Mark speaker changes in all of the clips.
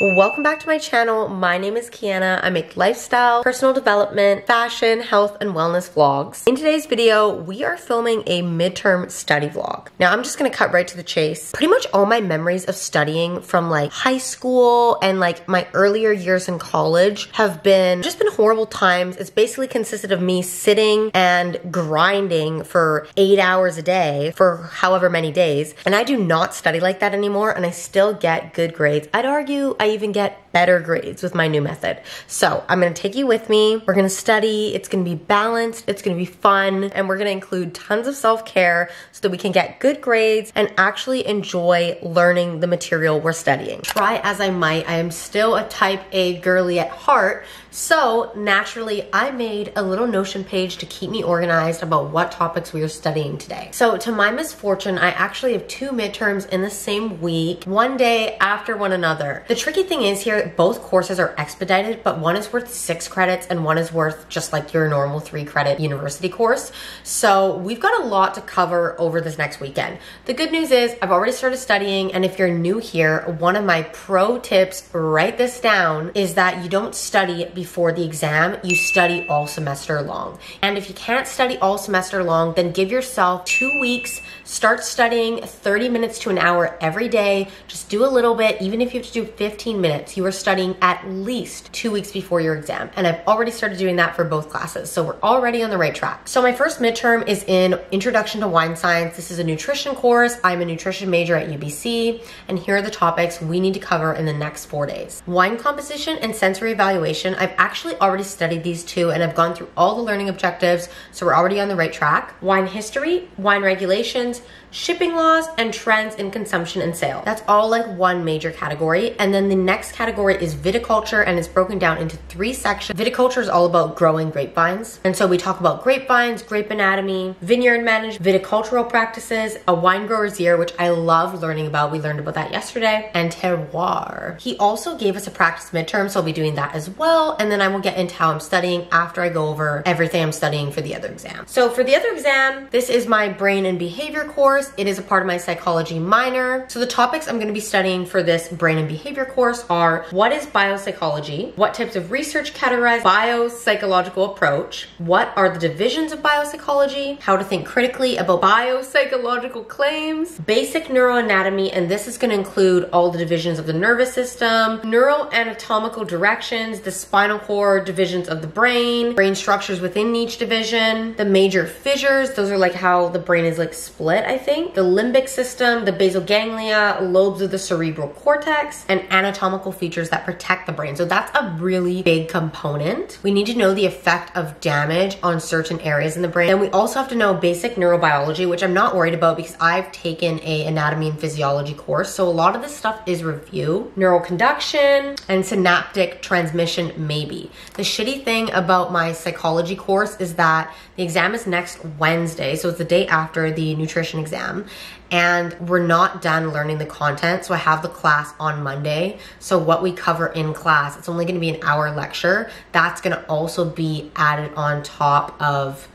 Speaker 1: Welcome back to my channel. My name is Keyena. I make lifestyle, personal development, fashion, health, and wellness vlogs. In today's video, we are filming a midterm study vlog. Now, I'm just gonna cut right to the chase. Pretty much all my memories of studying from like high school and like my earlier years in college have been just been horrible times. It's basically consisted of me sitting and grinding for eight hours a day for however many days. And I do not study like that anymore and I still get good grades. I'd argue I even get better grades with my new method. So I'm gonna take you with me. We're gonna study. It's gonna be balanced. It's gonna be fun. And we're gonna include tons of self-care so that we can get good grades and actually enjoy learning the material we're studying. Try as I might, I am still a type A girly at heart. So naturally, I made a little Notion page to keep me organized about what topics we are studying today. So to my misfortune, I actually have two midterms in the same week, one day after one another. The tricky thing is here, both courses are expedited, but one is worth six credits and one is worth just like your normal three credit university course. So we've got a lot to cover over this next weekend. The good news is I've already started studying. And if you're new here, one of my pro tips, write this down, is that you don't study before the exam, you study all semester long. And if you can't study all semester long, then give yourself two weeks, start studying 30 minutes to an hour every day. Just do a little bit, even if you have to do 15 minutes, you are studying at least two weeks before your exam. And I've already started doing that for both classes. So we're already on the right track. So my first midterm is in Introduction to Wine Science. This is a nutrition course. I'm a nutrition major at UBC. And here are the topics we need to cover in the next four days. Wine composition and sensory evaluation. I've actually already studied these two and I've gone through all the learning objectives. So we're already on the right track. Wine history, wine regulations, shipping laws, and trends in consumption and sale. That's all like one major category. And then the next category is viticulture and it's broken down into three sections. Viticulture is all about growing grapevines. And so we talk about grapevines, grape anatomy, vineyard management, viticultural practices, a wine grower's year, which I love learning about. We learned about that yesterday, and terroir. He also gave us a practice midterm, so I'll be doing that as well. And then I will get into how I'm studying after I go over everything I'm studying for the other exam. So for the other exam, this is my brain and behavior course. It is a part of my psychology minor. So the topics I'm going to be studying for this brain and behavior course are what is biopsychology? What types of research categorize biopsychological approach? What are the divisions of biopsychology? How to think critically about biopsychological claims? Basic neuroanatomy, and this is going to include all the divisions of the nervous system, neuroanatomical directions, the spinal cord divisions of the brain, brain structures within each division, the major fissures, those are like how the brain is like split, I think, the limbic system, the basal ganglia, lobes of the cerebral cortex, and anatomical features that protect the brain. So that's a really big component. We need to know the effect of damage on certain areas in the brain. And we also have to know basic neurobiology, which I'm not worried about because I've taken a anatomy and physiology course. So a lot of this stuff is review, neural conduction, and synaptic transmission maybe. The shitty thing about my psychology course is that the exam is next Wednesday. So it's the day after the nutrition exam and we're not done learning the content. So I have the class on Monday. So what we cover in class, it's only gonna be an hour lecture. That's gonna also be added on top of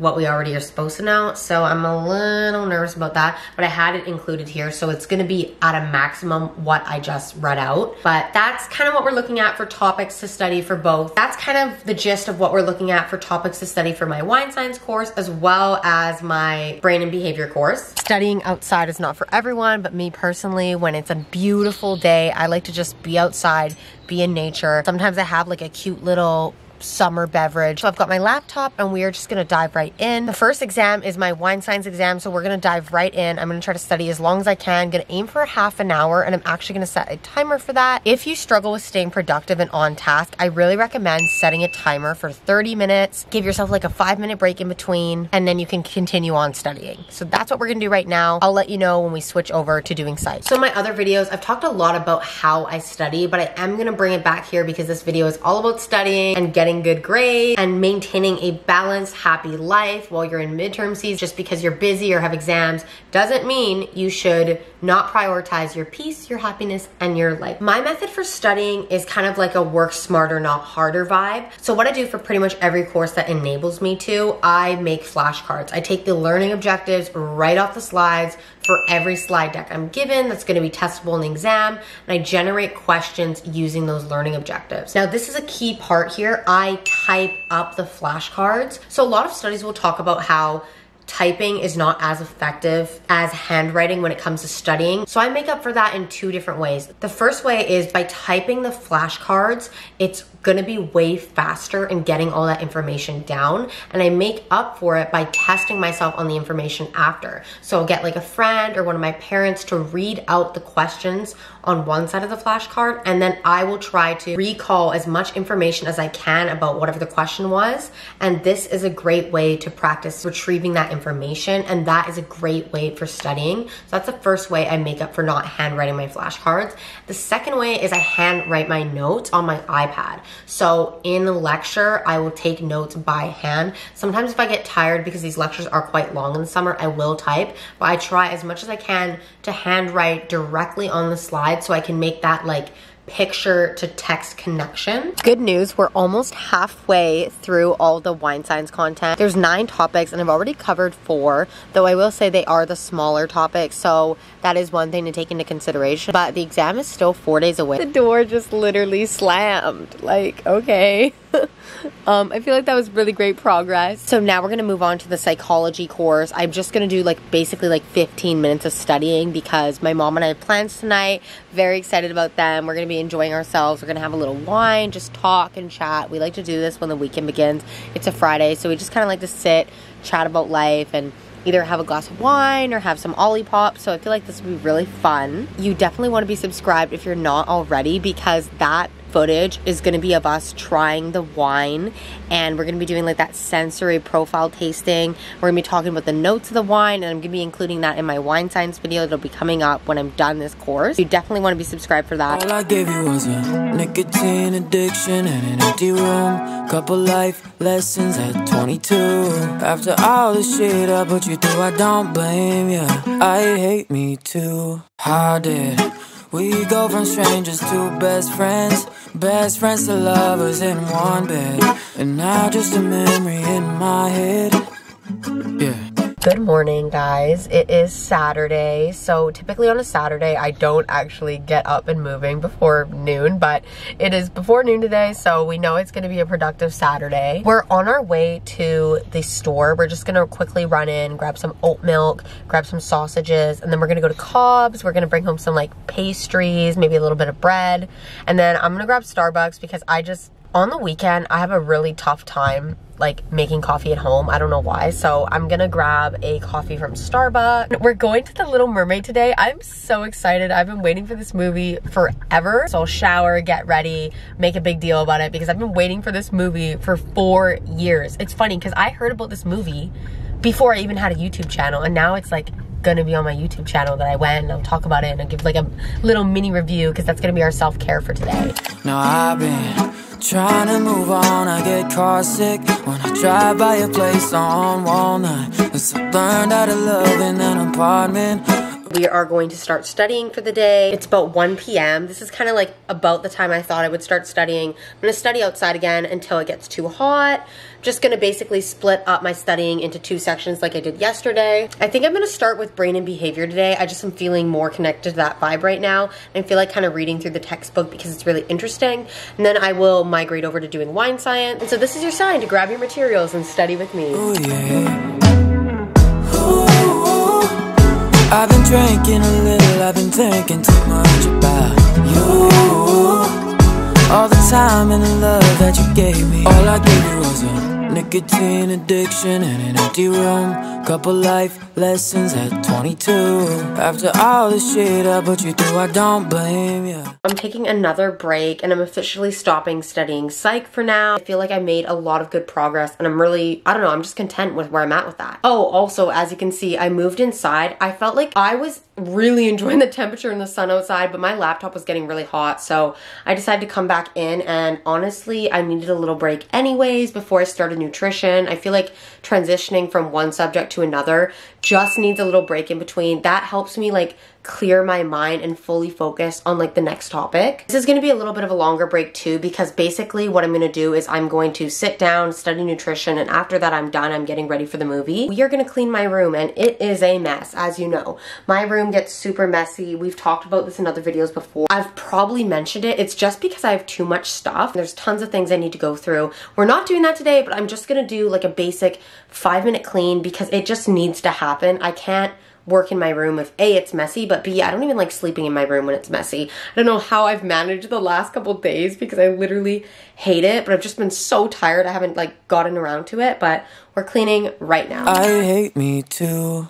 Speaker 1: what we already are supposed to know. So I'm a little nervous about that, but I had it included here. So it's gonna be at a maximum what I just read out. But that's kind of what we're looking at for topics to study for both. That's kind of the gist of what we're looking at for topics to study for my wine science course, as well as my brain and behavior course. Studying outside is not for everyone, but me personally, when it's a beautiful day, I like to just be outside, be in nature. Sometimes I have like a cute little summer beverage. So I've got my laptop and we are just gonna dive right in. The first exam is my wine science exam, so we're gonna dive right in. I'm gonna try to study as long as I can, gonna aim for a half an hour, and I'm actually gonna set a timer for that. If you struggle with staying productive and on task, I really recommend setting a timer for 30 minutes. Give yourself like a five minute break in between, and then you can continue on studying. So that's what we're gonna do right now. I'll let you know when we switch over to doing psych. So my other videos, I've talked a lot about how I study, but I am gonna bring it back here because this video is all about studying and getting getting good grades and maintaining a balanced, happy life while you're in midterm season. Just because you're busy or have exams doesn't mean you should not prioritize your peace, your happiness, and your life. My method for studying is kind of like a work smarter, not harder vibe. So what I do for pretty much every course that enables me to, I make flashcards. I take the learning objectives right off the slides for every slide deck I'm given that's gonna be testable in the exam, and I generate questions using those learning objectives. Now, this is a key part here. I type up the flashcards. So a lot of studies will talk about how typing is not as effective as handwriting when it comes to studying. So I make up for that in two different ways. The first way is by typing the flashcards, it's gonna be way faster in getting all that information down. And I make up for it by testing myself on the information after. So I'll get like a friend or one of my parents to read out the questions on one side of the flashcard, and then I will try to recall as much information as I can about whatever the question was. And this is a great way to practice retrieving that information, and that is a great way for studying. So that's the first way I make up for not handwriting my flashcards. The second way is I handwrite my notes on my iPad. So in the lecture, I will take notes by hand. Sometimes if I get tired because these lectures are quite long in the summer, I will type, but I try as much as I can to handwrite directly on the slide so I can make that like picture to text connection. Good news, we're almost halfway through all the wine science content. There's nine topics and I've already covered four, though I will say they are the smaller topics, so that is one thing to take into consideration. But the exam is still four days away. The door just literally slammed. Like, okay. um, I feel like that was really great progress. So now we're gonna move on to the psychology course. I'm just gonna do like basically like 15 minutes of studying because my mom and I have plans tonight. Very excited about them. We're gonna be enjoying ourselves. We're gonna have a little wine, just talk and chat. We like to do this when the weekend begins. It's a Friday, so we just kind of like to sit, chat about life and either have a glass of wine or have some Olipop. So I feel like this would be really fun. You definitely want to be subscribed if you're not already because that footage is going to be of us trying the wine and we're going to be doing like that sensory profile tasting. We're going to be talking about the notes of the wine and I'm going to be including that in my wine science video that'll be coming up when I'm done this course. You definitely want to be subscribed for that.
Speaker 2: All I gave you was a nicotine addiction and an empty room. Couple life lessons at 22. After all the shit I put you through, I don't blame you. I hate me too. How did we go from strangers to best friends? Best friends to lovers in one bed. And now just a memory in my head. Yeah.
Speaker 1: Good morning, guys. It is Saturday. So typically on a Saturday, I don't actually get up and moving before noon, but it is before noon today, so we know it's gonna be a productive Saturday. We're on our way to the store. We're just gonna quickly run in, grab some oat milk, grab some sausages, and then we're gonna go to Cobs. We're gonna bring home some like pastries, maybe a little bit of bread, and then I'm gonna grab Starbucks because I just, on the weekend, I have a really tough time like making coffee at home. I don't know why. So I'm gonna grab a coffee from Starbucks. We're going to the Little Mermaid today. I'm so excited. I've been waiting for this movie forever. So I'll shower, get ready, make a big deal about it because I've been waiting for this movie for four years. It's funny because I heard about this movie before I even had a YouTube channel and now it's like gonna be on my YouTube channel that I went and I'll talk about it and I'll give like a little mini review because that's gonna be our self-care for today.
Speaker 2: I've been trying to move on, I get car sick when I drive by a place on Walnut. Cause I learned how to love in an apartment.
Speaker 1: We are going to start studying for the day. It's about 1 p.m. This is kind of like about the time I thought I would start studying. I'm gonna study outside again until it gets too hot. Just gonna basically split up my studying into two sections like I did yesterday. I think I'm gonna start with brain and behavior today. I just am feeling more connected to that vibe right now. I feel like kind of reading through the textbook because it's really interesting. And then I will migrate over to doing wine science. And so this is your sign to grab your materials and study with me.
Speaker 2: Ooh, yeah. I've been drinking a little, I've been thinking too much about you. All the time and the love that you gave me. All I gave you was a nicotine addiction and an empty room. Couple life lessons at 22. After all the shit I put you through, I don't blame you.
Speaker 1: I'm taking another break and I'm officially stopping studying psych for now. I feel like I made a lot of good progress and I'm really, I don't know, I'm just content with where I'm at with that. Oh, also, as you can see, I moved inside. I felt like I was really enjoying the temperature and the sun outside, but my laptop was getting really hot, so I decided to come back in and honestly, I needed a little break anyways before I started nutrition. I feel like transitioning from one subject to another just needs a little break in between. That helps me like clear my mind and fully focus on like the next topic. This is gonna be a little bit of a longer break too because basically what I'm gonna do is I'm going to sit down, study nutrition, and after that I'm done, I'm getting ready for the movie. We are gonna clean my room and it is a mess, as you know. My room gets super messy. We've talked about this in other videos before. I've probably mentioned it. It's just because I have too much stuff. There's tons of things I need to go through. We're not doing that today, but I'm just gonna do like a basic five minute clean because it just needs to happen. I can't work in my room if A, it's messy, but B, I don't even like sleeping in my room when it's messy. I don't know how I've managed the last couple days because I literally hate it, but I've just been so tired I haven't like gotten around to it, but we're cleaning right now.
Speaker 2: I hate me too.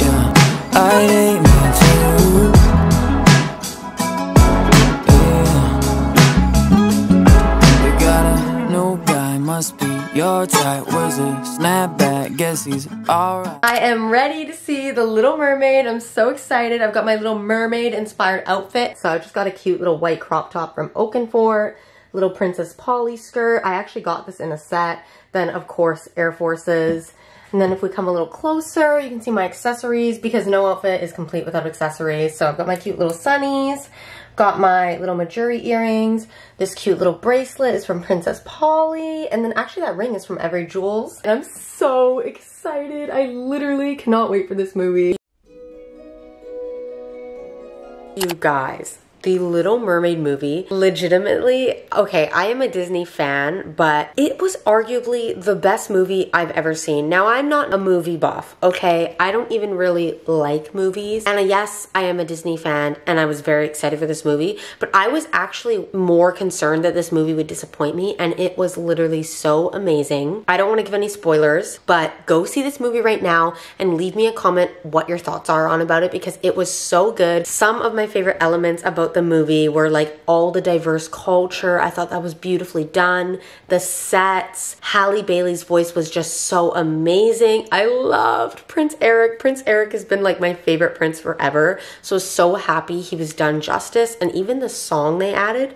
Speaker 2: Yeah, I hate me must be your type. Where's a snapback? Guess he's alright.
Speaker 1: I am ready to see The Little Mermaid. I'm so excited. I've got my Little Mermaid inspired outfit. So I just got a cute little white crop top from Oakenfort, little Princess Polly skirt. I actually got this in a set. Then of course Air Forces. And then if we come a little closer, you can see my accessories because no outfit is complete without accessories. So I've got my cute little sunnies, got my little Mejuri earrings. This cute little bracelet is from Princess Polly. And then actually that ring is from Evry Jewels. And I'm so excited. I literally cannot wait for this movie. You guys, the Little Mermaid movie, legitimately, okay, I am a Disney fan, but it was arguably the best movie I've ever seen. Now, I'm not a movie buff, okay? I don't even really like movies. And yes, I am a Disney fan, and I was very excited for this movie, but I was actually more concerned that this movie would disappoint me, and it was literally so amazing. I don't want to give any spoilers, but go see this movie right now and leave me a comment what your thoughts are on about it because it was so good. Some of my favorite elements about the movie were like all the diverse culture. I thought that was beautifully done. The sets, Halle Bailey's voice was just so amazing. I loved Prince Eric. Prince Eric has been like my favorite prince forever. So so happy he was done justice and even the song they added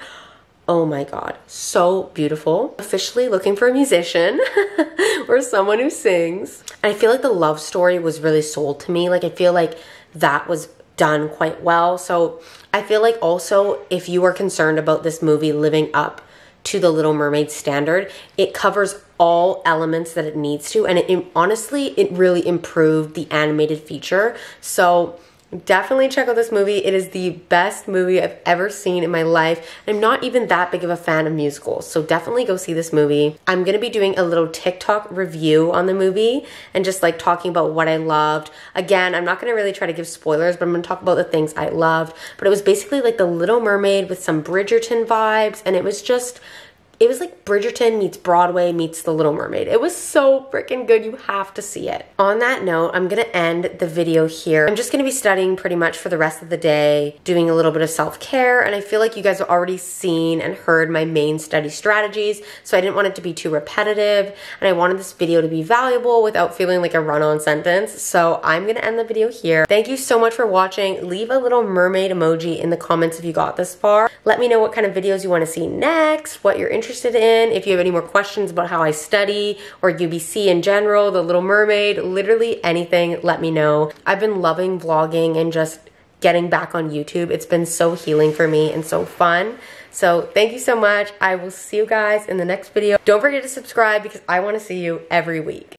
Speaker 1: Oh my god, so beautiful. Officially looking for a musician or someone who sings. And I feel like the love story was really sold to me. Like I feel like that was done quite well. So I feel like also if you are concerned about this movie living up to the Little Mermaid standard, it covers all elements that it needs to. And it, it honestly, it really improved the animated feature. So Definitely check out this movie. It is the best movie I've ever seen in my life. I'm not even that big of a fan of musicals, so definitely go see this movie. I'm gonna be doing a little TikTok review on the movie and just like talking about what I loved. Again, I'm not gonna really try to give spoilers, but I'm gonna talk about the things I loved. But it was basically like The Little Mermaid with some Bridgerton vibes, and it was just it was like Bridgerton meets Broadway meets The Little Mermaid. It was so freaking good. You have to see it. On that note, I'm going to end the video here. I'm just going to be studying pretty much for the rest of the day, doing a little bit of self-care, and I feel like you guys have already seen and heard my main study strategies, so I didn't want it to be too repetitive, and I wanted this video to be valuable without feeling like a run-on sentence, so I'm going to end the video here. Thank you so much for watching. Leave a little mermaid emoji in the comments if you got this far. Let me know what kind of videos you want to see next, what you're interested interested in, if you have any more questions about how I study or UBC in general, The Little Mermaid, literally anything, let me know. I've been loving vlogging and just getting back on YouTube. It's been so healing for me and so fun. So thank you so much. I will see you guys in the next video. Don't forget to subscribe because I want to see you every week.